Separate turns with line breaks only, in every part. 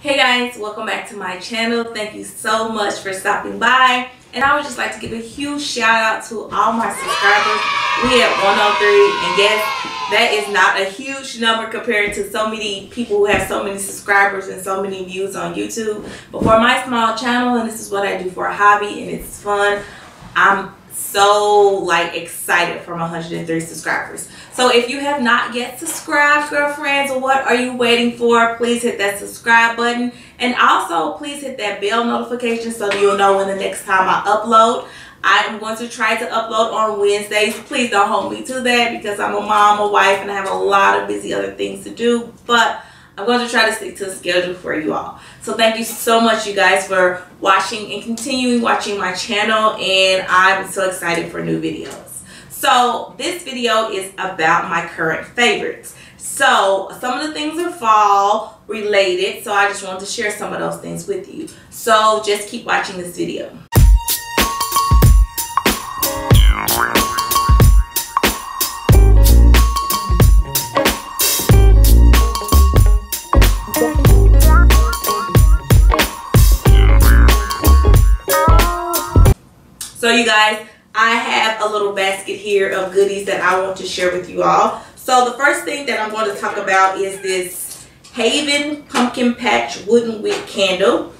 Hey guys, welcome back to my channel. Thank you so much for stopping by. And I would just like to give a huge shout out to all my subscribers. We at 103 and yes, that is not a huge number compared to so many people who have so many subscribers and so many views on YouTube. But for my small channel, and this is what I do for a hobby and it's fun, I'm so like excited my 103 subscribers. So if you have not yet subscribed, girlfriends, what are you waiting for? Please hit that subscribe button. And also please hit that bell notification so you'll know when the next time I upload. I am going to try to upload on Wednesdays. Please don't hold me to that because I'm a mom, a wife, and I have a lot of busy other things to do. But I'm going to try to stick to the schedule for you all. So thank you so much, you guys, for watching and continuing watching my channel. And I'm so excited for new videos. So this video is about my current favorites. So some of the things are fall related. So I just wanted to share some of those things with you. So just keep watching this video. Little basket here of goodies that I want to share with you all. So the first thing that I'm going to talk about is this Haven Pumpkin Patch Wooden Wick Candle.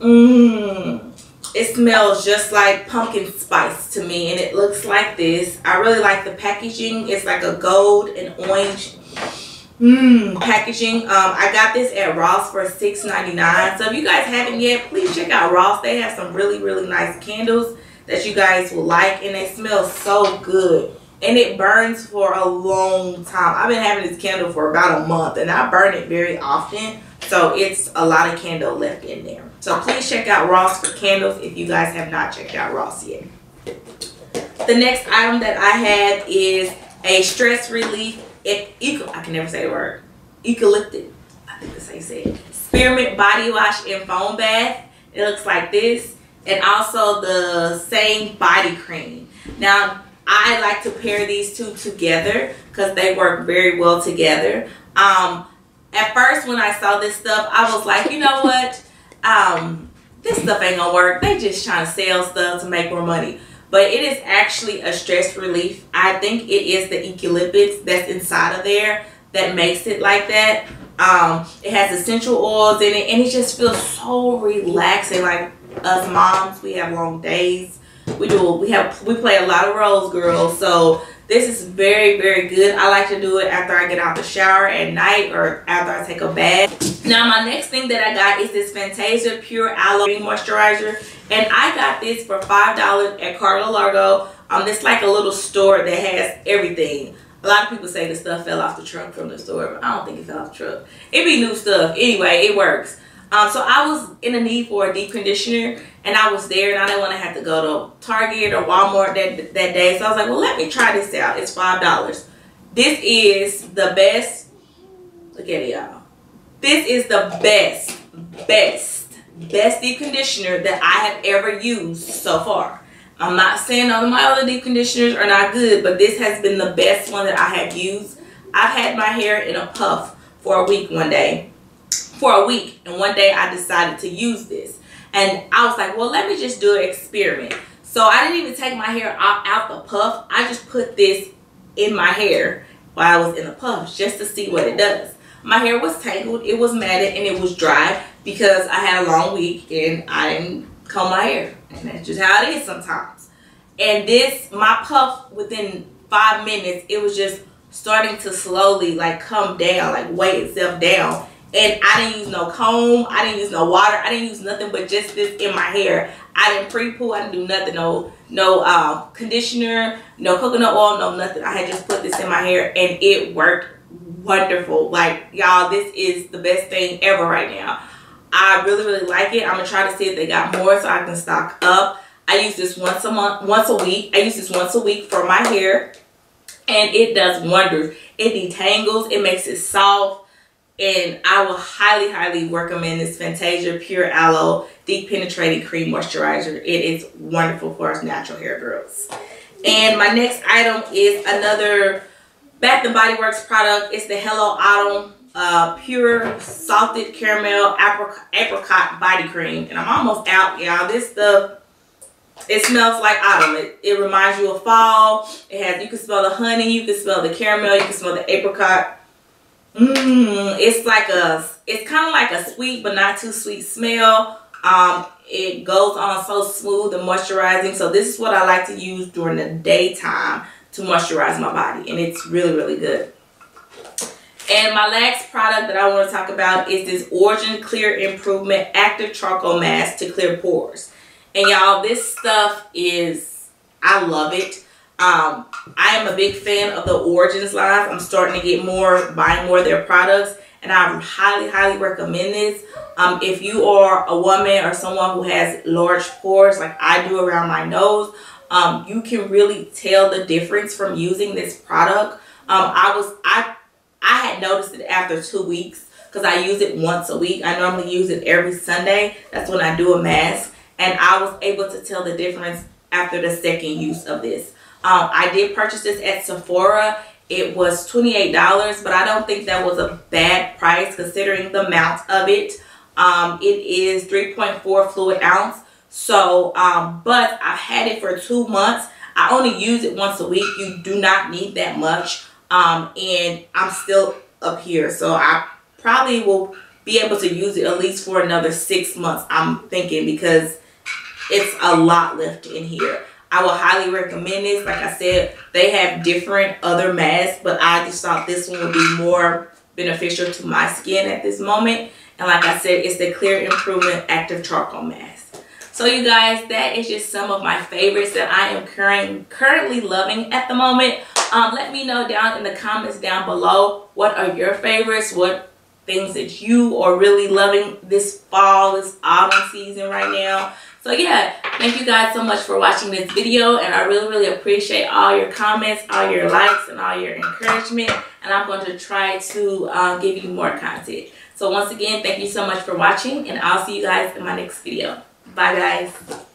Mmm. It smells just like pumpkin spice to me and it looks like this. I really like the packaging. It's like a gold and orange Mmm, packaging. Um, I got this at Ross for $6.99. So if you guys haven't yet, please check out Ross. They have some really, really nice candles that you guys will like. And they smell so good. And it burns for a long time. I've been having this candle for about a month. And I burn it very often. So it's a lot of candle left in there. So please check out Ross for candles if you guys have not checked out Ross yet. The next item that I have is a stress relief I can never say the word, eucalyptus, I think that's how you say it, spearmint body wash and foam bath. It looks like this. And also the same body cream. Now, I like to pair these two together because they work very well together. Um, at first, when I saw this stuff, I was like, you know what? Um, this stuff ain't gonna work. They just trying to sell stuff to make more money but it is actually a stress relief. I think it is the eucalyptus that's inside of there that makes it like that. Um, it has essential oils in it and it just feels so relaxing. Like us moms, we have long days. We do, we have, we play a lot of roles, girls. So this is very, very good. I like to do it after I get out the shower at night or after I take a bath. Now, my next thing that I got is this Fantasia Pure Aloe Moisturizer. And I got this for $5 at Karla Largo. Um, it's like a little store that has everything. A lot of people say the stuff fell off the truck from the store, but I don't think it fell off the truck. It be new stuff. Anyway, it works. Um, so I was in a need for a deep conditioner and I was there and I didn't want to have to go to Target or Walmart that, that day. So I was like, well, let me try this out. It's $5. This is the best. Look at it, y'all. This is the best, best, best deep conditioner that I have ever used so far. I'm not saying all of my other deep conditioners are not good, but this has been the best one that I have used. I've had my hair in a puff for a week one day for a week. And one day I decided to use this. And I was like, well, let me just do an experiment. So I didn't even take my hair out, out the puff. I just put this in my hair while I was in the puff just to see what it does. My hair was tangled, it was matted, and it was dry because I had a long week and I didn't comb my hair. And that's just how it is sometimes. And this, my puff, within five minutes, it was just starting to slowly like come down, like weigh itself down and I didn't use no comb. I didn't use no water. I didn't use nothing but just this in my hair. I didn't pre-poo. I didn't do nothing. No, no uh, conditioner, no coconut oil, no nothing. I had just put this in my hair and it worked wonderful. Like, y'all, this is the best thing ever right now. I really, really like it. I'm to try to see if they got more so I can stock up. I use this once a month, once a week. I use this once a week for my hair and it does wonders. It detangles. It makes it soft and I will highly, highly recommend this Fantasia Pure Aloe Deep Penetrating Cream Moisturizer. It is wonderful for us natural hair girls. And my next item is another Bath & Body Works product. It's the Hello Autumn uh, pure salted caramel apricot body cream. And I'm almost out, y'all. This stuff, it smells like autumn. It, it reminds you of fall. It has, you can smell the honey, you can smell the caramel, you can smell the apricot. Mmm, it's like a, it's kind of like a sweet but not too sweet smell. Um, it goes on so smooth and moisturizing. So this is what I like to use during the daytime to moisturize my body. And it's really, really good. And my last product that I want to talk about is this Origin Clear Improvement Active Charcoal Mask to clear pores. And y'all, this stuff is, I love it. Um, I am a big fan of the Origins line. I'm starting to get more, buying more of their products. And I highly, highly recommend this. Um, if you are a woman or someone who has large pores like I do around my nose, um, you can really tell the difference from using this product. Um, I was, I I had noticed it after two weeks because I use it once a week. I normally use it every Sunday. That's when I do a mask. And I was able to tell the difference after the second use of this. Um, I did purchase this at Sephora. It was $28, but I don't think that was a bad price considering the amount of it. Um, it is 3.4 fluid ounce. So, um, but I've had it for two months. I only use it once a week. You do not need that much um, and I'm still up here. So I probably will be able to use it at least for another six months, I'm thinking, because it's a lot left in here. I will highly recommend this. Like I said, they have different other masks, but I just thought this one would be more beneficial to my skin at this moment. And like I said, it's the Clear Improvement Active Charcoal Mask. So you guys, that is just some of my favorites that I am current, currently loving at the moment. Um, let me know down in the comments down below what are your favorites, what things that you are really loving this fall, this autumn season right now. So yeah, thank you guys so much for watching this video and I really, really appreciate all your comments, all your likes, and all your encouragement. And I'm going to try to uh, give you more content. So once again, thank you so much for watching and I'll see you guys in my next video. Bye guys.